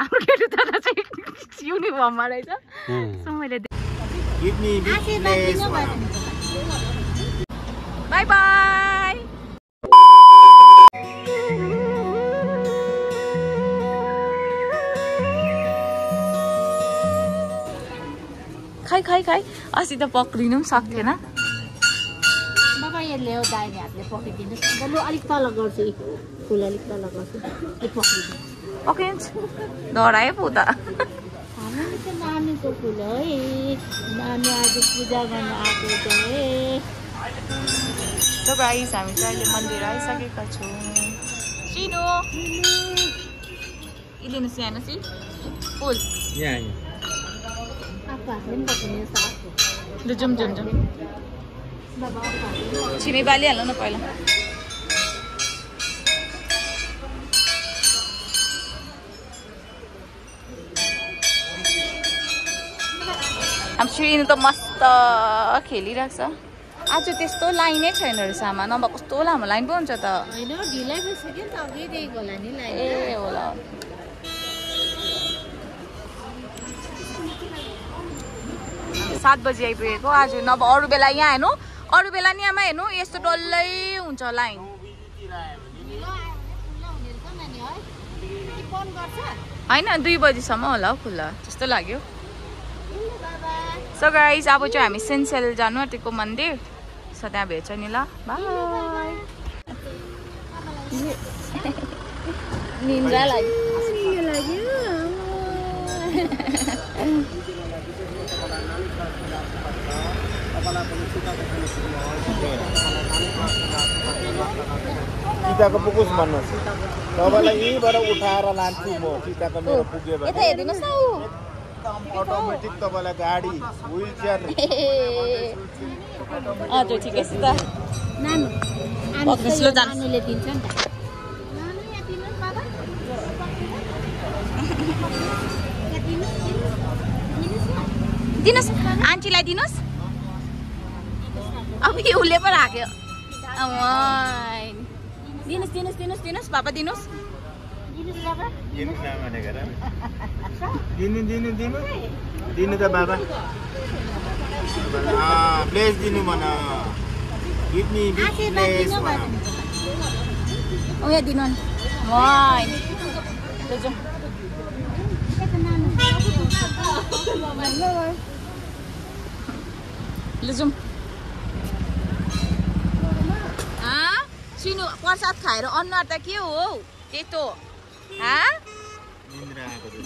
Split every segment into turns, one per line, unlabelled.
हाम्रो केटु दादा चाहिँ युनिफर्ममा रहेछ। सो मैले. बाई बाई खै खै खै अस्ति त पक्रिनु पनि सक्थेन
बाबा यसले हो दाहिने हातले पक्रिदिनुहोस् ल अलिक तल गर्छु फुल अलिक तल गर्छु यो पक्रिदिनु
पक्रिन्छ डरायो पो त
हाम्रो नि त नानीको फुल हो नानी आज पूजा गर्न आएको छ है
सो गाइस हामी चाहिँ अहिले मन्दिर आइसकेका छौँ सिनो इलिनुहोस् यहाँ हेर्नुहोस् है फुल जाउँ जाउँ जाउँ छिमी बालिहाल्नु न पहिला हाम्रो छिरिनु त मस्त खेलिरहेको छ आज त्यस्तो लाइनै छैन रहेछ आमा नभए कस्तो लामो लाइन पो हुन्छ त। ए होला। सात बजी आइपुगेको। आज नभए अरू बेला यहाँ हेर्नु। अरू बेला नि आमा हेर्नु। यस्तो डल्लै हुन्छ लाइन होइन दुई बजीसम्म होला हौ खुल्ला। जस्तो लाग्यो। सो गाइस अब चाहिँ हामी सेन्सेल जानु आँटेको मन्दिर। सो त्यहाँ भेट्छ नि ल।
सीताको पुगोस् भन्नुहोस्। तपाईँलाई यहीँबाट उठाएर लान्छु म। सीताको मेरो पुग्यो भने। अटोमेटिक तपाईँलाई गाडी चेयर
हजुर ठिकै छ त
नानुले दिन्छ नि त दिनुहोस्
आन्टीलाई दिनुहोस् अब यो उसले पो राख्यो। दिनुहोस् दिनुहोस् दिनुहोस् दिनुहोस् पापा दिनुहोस्
दिनु दिनु दिनु दिनु। दिनु त बाबा। प्लेस दिनु भन। प्लेस
दिनु
ल जाउँ? सिनु प्रसाद खाएर अनुहार त के हो त्यस्तो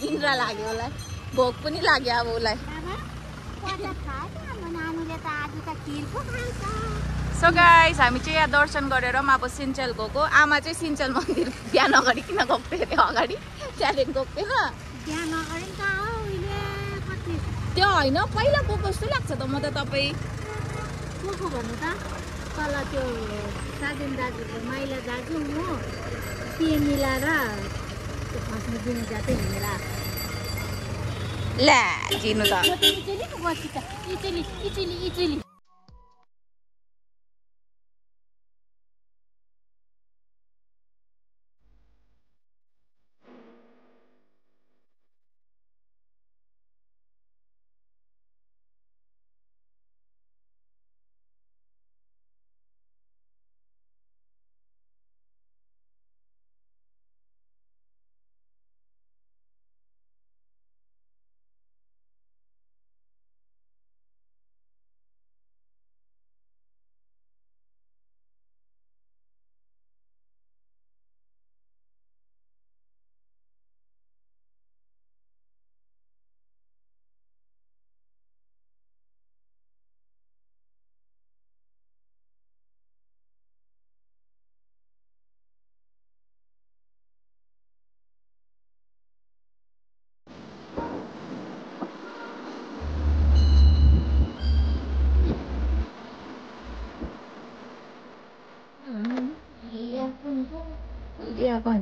निन्द्रा
लाग्यो। उसलाई। भोक पनि लाग्यो अब उसलाई। सो गाइस हामी चाहिँ यहाँ दर्शन गरेर पनि अब सिन्चेल गएको। आमा चाहिँ सिन्चेल मन्दिर बिहान अगाडि किन गएको थियो अरे अगाडि? त्यहाँदेखि गएको थिएन त्यो होइन पहिला गएको जस्तो लाग्छ त म त तपाईँ।
को को भन्नु त? तल त्यो साजन दाजुको माइला दाजु म के मिलाएर त्यो खस्नु दिनु जाँदै हिँडेर आएको।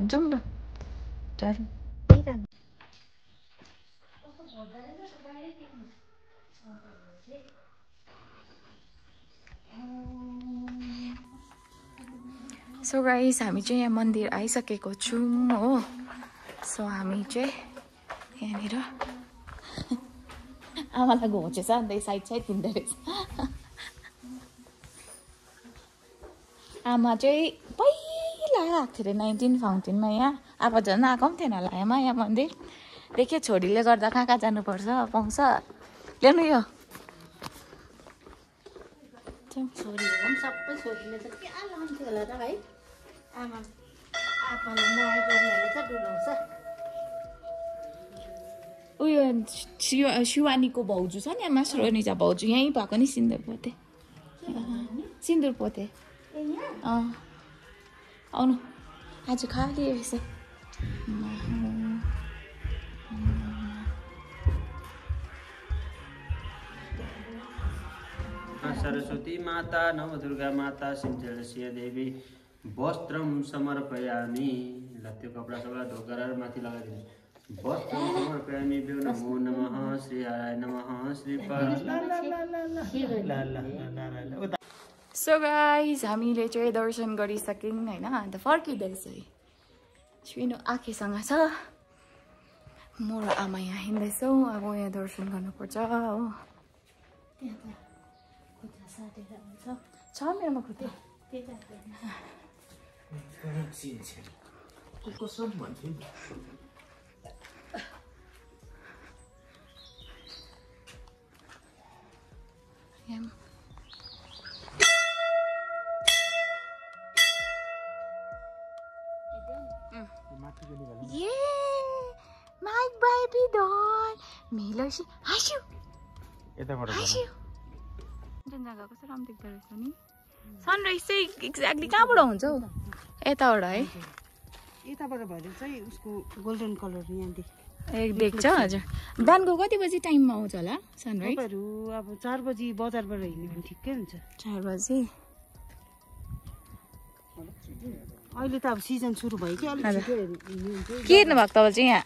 ल्या चिनु त
यो त इचेली पो बसी त इचेली इचेली इचेली
बिहाको भन्छौँ न सो गाइस हामी चाहिँ यहाँ मन्दिर आइसकेको छौँ हो। सो हामी चाहिँ यहाँनिर आमालाई घोचेछ अन्त साइड साइड हिँड्दो रहेछ। आमा चाहिँ पहिला आएको थियो अरे नाइन्टिन फाउन्टेनमा यहाँ अब झन् आएको पनि थिएन होला यहाँ यहाँ मन्दिर देख्यो छोरीले गर्दा कहाँ कहाँ जानुपर्छ पाउँछ। ल्याउनु यो।
छोरीहरू पनि सबै छोरीले त क्या लान्थ्यो होला त है आमा। आप्पालाई माया गर्नेहरूले त डुलाउँछ।
उयो शिव शिवानीको भाउजू छ नि आमा श्रोनिजा भाउजू यहीँ भएको नि सिन्दुर पोते। सिन्दुर पोते। अँ। आउनु आज खाली रहेछ
सरस्वती माता नवदुर्गा माता सिन्चेलसिया देवी वस्त्रम समर्पयामी ल त्यो कपडा सबै धोका गरेर माथि लगाइदिनु वस्त्रम समर्पयामी भ्यो नमो नमः श्री हराय नमः श्री पर
सो गाइज हामीले चाहिँ दर्शन गरिसक्यौँ होइन? अन्त फर्किँदैछ है छुइनु आँखीसँग छ। म र आमा यहाँ हिँड्दैछौँ। अब यहाँ दर्शन गर्नुपर्छ हो।
त्यहाँ त खुट्टा साटेर हुन्छ।
छ मेरोमा खुट्टा?
त्यही
मेलर्सी हाँस्यो
यताबाट
हाँस्यो जग्गा कस्तो राम्रो देख्दो रहेछ नि। सनराइज चाहिँ एक्ज्याक्टली कहाँबाट हुन्छ हौ यताबाट है।
यताबाट भएर चाहिँ उसको गोल्डन कलर यहाँदेखि।
ए देख्छ हजुर। बिहानको कति बजी टाइममा आउँछ होला सनराइज
अब चार बजी बजारबाट हिँड्यो भने ठिकै हुन्छ।
चार बजी?
अहिले त अब सिजन सुरु भयो कि अलिक
हेर्नु भएको तपाईँ चाहिँ यहाँ?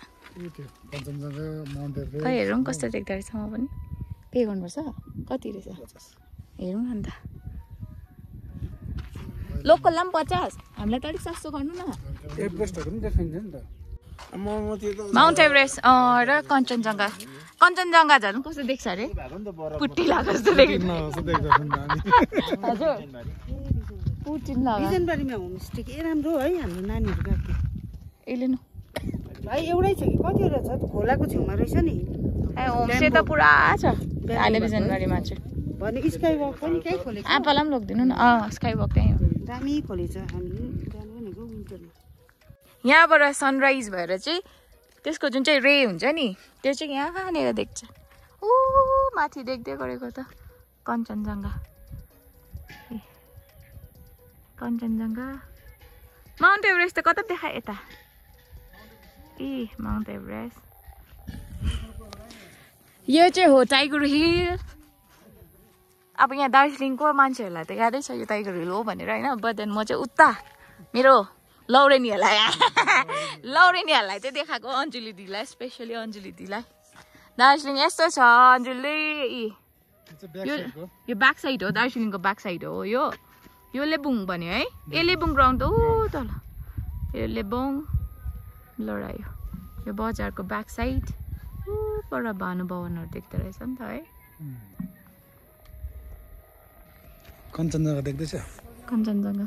खै हेरौँ कस्तो देख्दो रहेछ म पनि। पे गर्नुपर्छ? कति रहेछ? हेरौँ न अन्त। लोकललाई पनि पचास। हामीलाई त अलिक सस्तो गर्नु न। माउन्ट एभरेस्ट अँ, र कञ्चनजङ्घा। कञ्चनजङ्घा झन् कस्तो देख्छ अरे?
भएको नि त बरफ
पुट्टी लगाएको जस्तो देख्छ
जस्तो देख्छ नि त हामी
हजुर।
बिजनबारीमा होमस्टे के राम्रो है हाम्रो नानीहरू गएको थियो।
ए लिनु
भाइ एउटै छ कि? कतिवटा छ? खोलाको छेउमा रहेछ नि।
ए होमस्टे त पुरा छ। टेलिभिजनबारीमा चाहिँ
भने स्काई वक पनि कहीँ खोलेको
आपालाई पनि लगिदिनु न। अँ स्काई वक त्यहीँ हो।
दामी खोलेछ। हामी जानु भनेको विन्टरमा
यहाँबाट सनराइज भएर चाहिँ त्यसको जुन चाहिँ रे हुन्छ नि त्यो चाहिँ यहाँनिर देख्छ। ऊ माथि देख्दै गरेको त कञ्चनजङ्घा। कञ्चनजङ्घा माउन्ट एभरेस्ट त कता देखायो यता ए माउन्ट एभरेस्ट यो चाहिँ हो टाइगर हिल अब यहाँ दार्जिलिङको मान्छेहरूलाई त यादै छ यो टाइगर हिल हो भनेर होइन बट देन म चाहिँ उता मेरो लौरेनीहरूलाई लौरेनीहरूलाई चाहिँ देखाएको अञ्जुली दिदीलाई स्पेसली अञ्जुली दिदीलाई दार्जिलिङ यस्तो छ अञ्जुली यो ब्याक साइड हो दार्जिलिङको ब्याक साइड हो यो यो लेबुङ भन्यो है? ए लेबुङ ग्राउन्ड ऊ तल। यो लेबुङ लडायो यो बजारको ब्याक साइड ऊबाट भानुभवनहरू देख्दो रहेछ नि त है।
कञ्चनजङ्घा देख्दैछ?
कञ्चनजङ्घा।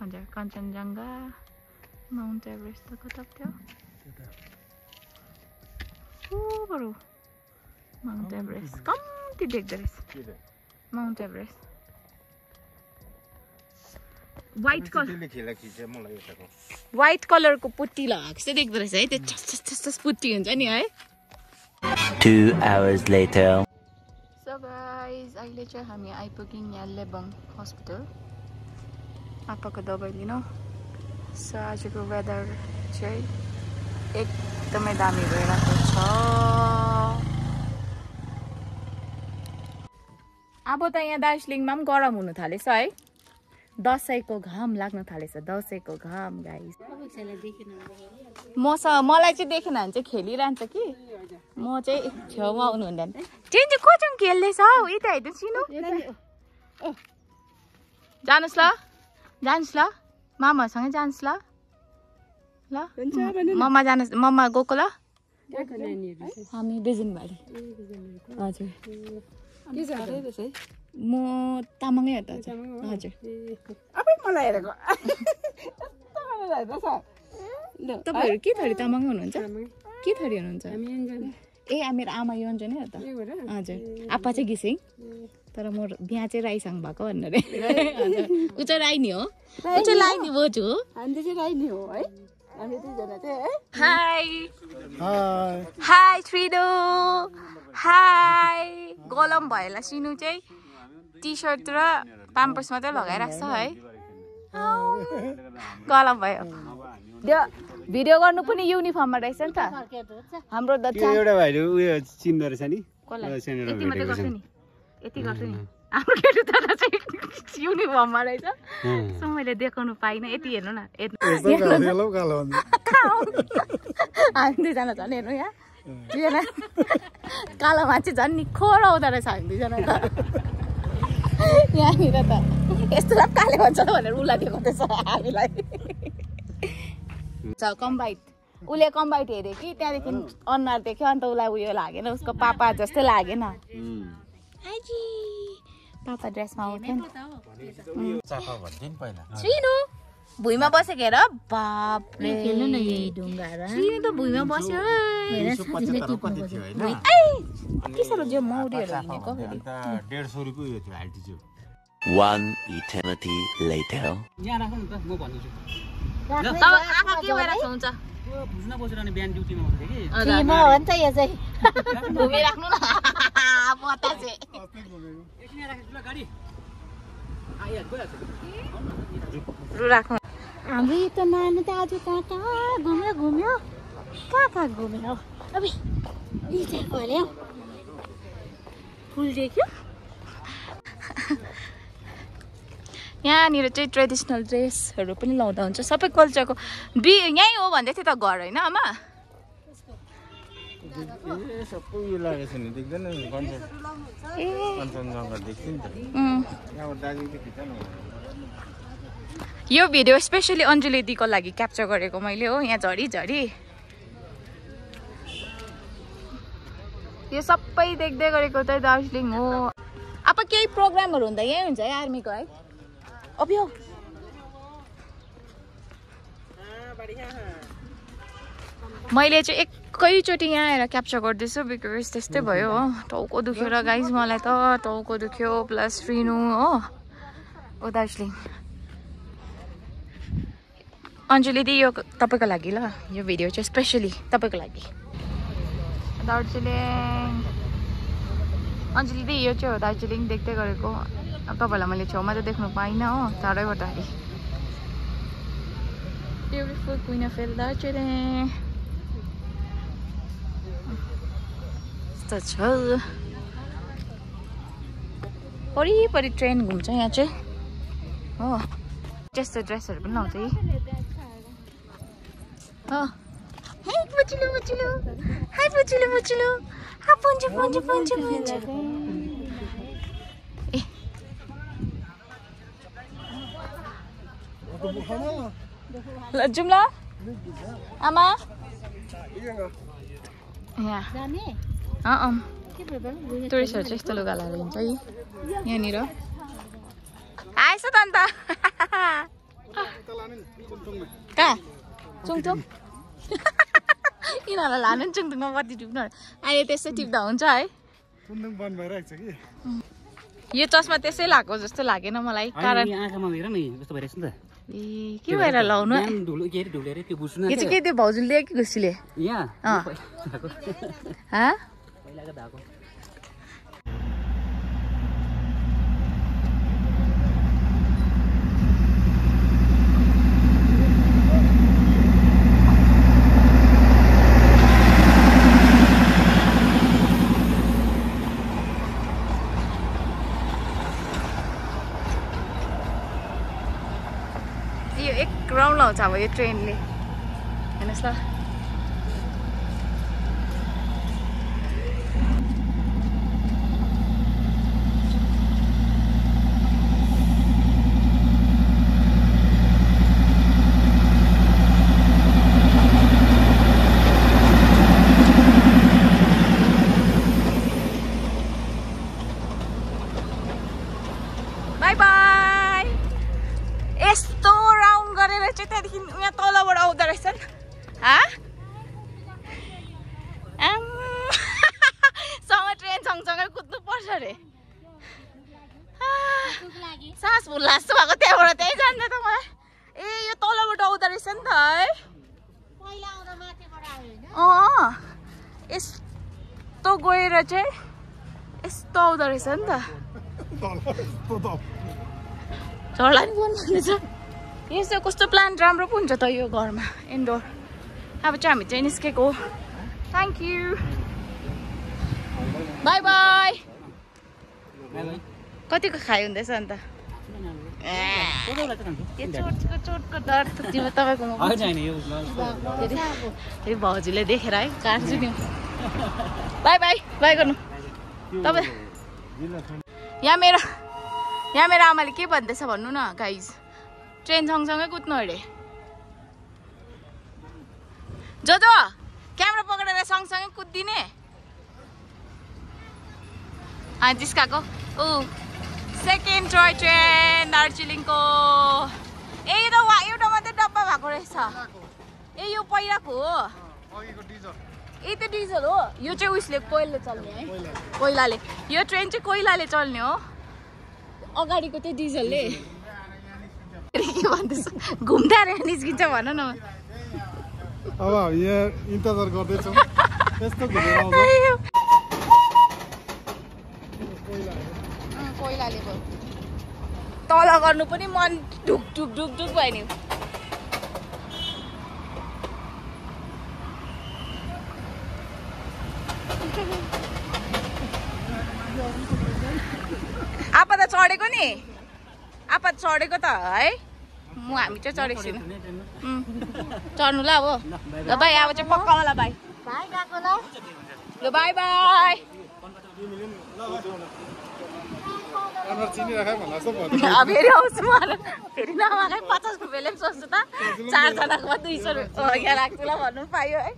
हजुर कञ्चनजङ्घा माउन्ट एभरेस्ट त कता थियो। ऊबाट माउन्ट एभरेस्ट कम्ती देख्दो रहेछ Mount Everest white colour white कलरको पुट्टी लगाएको जस्तै देख्दो रहेछ है? त्यो छस पुट्टी हुन्छ नि है?
Two hours later.
So guys अहिले चाहिँ हामी आइपुग्यौँ यहाँ लेबङ हस्पिटल आप्पाको दबाई लिनु। सो आजको वेदर चाहिँ एकदमै दामी भइरहेको छ। अब त यहाँ दार्जिलिङमा पनि गरम हुनु थालेछ है। दसैँको घाम लाग्न थालेछ दसैँको घाम
भने
मसँग मलाई चाहिँ देखेन भने चाहिँ खेलिरहन्छ कि। म चाहिँ छेउमा आउनु हुँदैन चाहिँ चाहिँ को चाहिँ खेल्दैछ हौ? यता हेर्नु सिनु जानुहोस् ल। जानुहोस् ल। मामाहरूसँगै जानुहोस् ल। ल। मम्मा जानुहोस् मम्मा गएको ल। हामी बेजिङबारी हजुर। म तामाङै हो त हजुर।
मलाई हेरेको?
तपाईँहरू के थरी? तामाङ हुनुहुन्छ? के थरी हुनुहुन्छ? ए मेरो आमा योन्जनै हो त। हजुर। आप्पा चाहिँ घिसिङ। तर म बिहा चाहिँ राईसँग भएको भन्नु अरे हजुर। ऊ चाहिँ राई नि हो। ऊ चाहिँ राई नि बोजू हो
हामी चाहिँ राई नै हो है? हामी दुईजना चाहिँ है?
हाई।
हाय
हाई श्रीडो हाई गलम भएला। सिनु चाहिँ टी सर्ट र पाम्पर्स मात्रै लगाइरहेको छ है। गलम भयो। त्यो भिडियो गर्नु पनि युनिफर्ममा रहेछ नि त। हाम्रो
एउटा भाइले उयो चिन्दो रहेछ नि।
यति गर्छु नि। यति गर्छु नि। हाम्रो केटी त चाहिँ युनिफर्ममा रहेछ। सो मैले देखाउनु पाइनँ। यति हेर्नु न। हामी दुईजना झन् हेर्नु यहाँ। दुईजना कालो मान्छे झन् निखो आउँदो रहेछ हामी दुईजना त यहाँनिर त यस्तोलाई पो काले भन्छ भनेर उसलाई दिएको रहेछ हामीलाई छ कम्बाइट उसले कम्बाइट हेऱ्यो कि त्यहाँदेखि अनुहार देख्यो अन्त उसलाई उयो लागेन उसको पापा जस्तै लागेन पापा ड्रेसमा आउँथ्यो नि भुइँमा बसेको हेर बापरे
खेल्नु न यही ढुङ्गाहरू
श्रीनु त भुइँमा बस्यो
कति
साह्रो जो मौरीहरू हिँडेको
डेढ सौ रुपियाँ थियो
One eternity later.
यहाँ राख्नु नि त म भनिदिन्छु
तब आँखा के भइरहेको हुन्छ
त्यो भुस्न बसेर अनि बिहान ड्युटीमा आउँथ्यो कि
फ्रीमा हो नि त यो चाहिँ
घुमिराख्नु न बतासे
एकछिन यहाँ राखेको छु ल गाडी आइहाल्छ गइहाल्छ
रु राख्नु
हाम्रो यो त नानी त आज कहाँ कहाँ घुम्यो घुम्यो। कहाँ कहाँ घुम्यो? अब यी पर्यो फुल देख्यो।
यहाँनिर चाहिँ ट्रेडिसनल ड्रेसहरू पनि लाउँदा हुन्छ। सबै कल्चरको बि यहीँ हो भन्दै थियो त घर होइन आमा?
ए
यो भिडियो स्पेसली अञ्जुली दिको लागि क्याप्चर गरेको मैले हो यहाँ झरी झरी। यो सबै देख्दै गरेको चाहिँ दार्जिलिङ हो। अब केही प्रोग्रामहरू हुँदा यहीँ हुन्छ है आर्मीको है? अभियो मैले चाहिँ एकैचोटि यहाँ आएर क्याप्चर गर्दैछु बिकज त्यस्तै भयो हो। टाउको दुख्यो र गाइज मलाई त टाउको दुख्यो प्लस रिनु हो। ओ दार्जिलिङ। अञ्जुली दी यो तपाईँको लागि ल यो भिडियो चाहिँ स्पेसली तपाईँको लागि दार्जिलिङ अञ्जुली दी यो चाहिँ हो दार्जिलिङ देख्दै गरेको अब तपाईँहरूलाई मैले छेउमा त देख्नु पाइनँ हो टाढैबाट ब्युटिफुल क्विन अफ एल दार्जिलिङ यस्तो छ वरिपरि ट्रेन घुम्छ यहाँ चाहिँ हो त्यस्तो ड्रेसहरू पनि लाउँछ है हो हे बुचिलो बुचिलो हाई बुचिलो बुचिलो हा पुन्जु पुन्जु पुन्जु पुन्जु ए ल जाउँ ल आमा यहाँ
जाने
अँ अँ
के भयो
टुरिस्टहरू चाहिँ यस्तो लुगा लगाएर हिँड्छ है यहाँनिर आएछ त अन्त कहाँ चुङचुङ यिनीहरूलाई लानु नि चुङचुङमा बत्ती टिप्नु अहिले त्यसै टिप्दा हुन्छ है
बन्द भइरहेको छ कि
यो चस्मा त्यसै लगाएको जस्तो लागेन मलाई कारण
आँखामा हेर न कस्तो भइरहेछ नि त
ए के भएर लाउनु
के त्यो बुझ्नु
यो चाहिँ के त्यो भाउजूले कि खुसीले
यहाँ
अँ।
पहिलाको
हाँ
पहिलाको धाएको
यो लाउँछ अब यो ट्रेनले हेर्नुहोस् ल यस्तो राउन्ड गरेर चाहिँ त्यहाँदेखि यहाँ तलबाट आउँदो रहेछ नि हा आम्। सँग ट्रेन सँगसँगै कुद्नु पर्छ अरे आह, फुल्ला जस्तो भएको त्यहाँबाट त्यहीँ जान्छ त मलाई ए यो तलबाट आउँदो रहेछ नि त है अँ यस्तो गएर चाहिँ यस्तो आउँदो रहेछ नि त चढ्ला नि फोन भन्दैछ यस्तो कस्तो प्लान्ट राम्रो पो हुन्छ त यो घरमा इन्डोर अब चाहिँ हामी चाहिँ निस्केको थ्याङ्क यू बाई बाई कतिको खाइ हुँदैछ अन्त भाउजूले देखेर है काट्छु नि बाई बाई बाई गर्नु तपाईँ यहाँ मेरो यहाँ मेरो आमाले के भन्दैछ भन्नु न गाइज ट्रेन सँगसँगै कुद्नु अरे जो जो क्यामेरा पक्रेर सँगसँगै कुद्दिने जिस्काको ऊ सेकेन्ड टोय ट्रेन दार्जिलिङको ए यो त वा एउटा मात्रै डब्बा भएको रहेछ ए यो पहिलाको हो ए त्यो डिजल हो यो चाहिँ उयसले कोइलले चल्ने है कोइलाले यो ट्रेन चाहिँ कोइलाले चल्ने हो अगाडिको चाहिँ डिजलले के भन्दैछ घुम्दा अरे निस्किन्छ भन न
अब यहाँ इन्तजार गर्दैछौँ यस्तो घुमेर आउँछ
अँ, कोइलाले भयो। तल गर्नु पनि मन ढुक ढुक ढुक ढुक भयो नि। आपा त चढेको नि। आपा चढेको त है। म हामी चाहिँ चढेको छैन उम्, चढ्नु ल अब। ल भाइ अब चाहिँ पक्का होला भाइ
भाइ गएको ल।
ल बाई बाई
अनुहार चिनिराख भन्ला जस्तो भयो
अब फेरि आउँछु मलाई। फेरि नमागाइ पचास रुपियाँले पनि सोच्छु त। चारजनाको दुई सौ रुपियाँ यहाँ राख्छु ल भन्नु पायो है।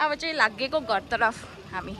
अब चाहिँ लागेको घरतर्फ हामी।